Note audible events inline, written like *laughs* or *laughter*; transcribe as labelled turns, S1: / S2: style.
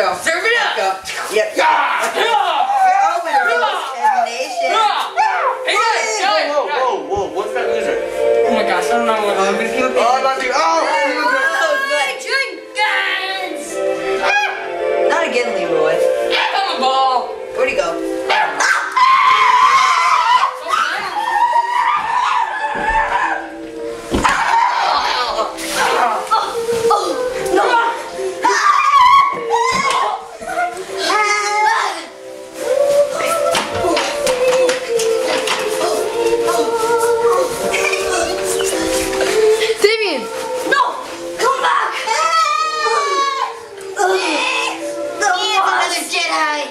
S1: Go.
S2: Serve it up.
S1: Go. Yep.
S2: Yeah.
S1: yeah. yeah. Open examination.
S2: Hey guys, guys.
S3: Whoa, whoa, whoa, what's that loser?
S2: Oh my gosh, I don't know what I'm gonna do.
S1: Oh, I'm not doing. Oh,
S3: oh good. good guys. Not again, Leroy. I'm a ball. Where'd he go? *laughs* Oh, ơi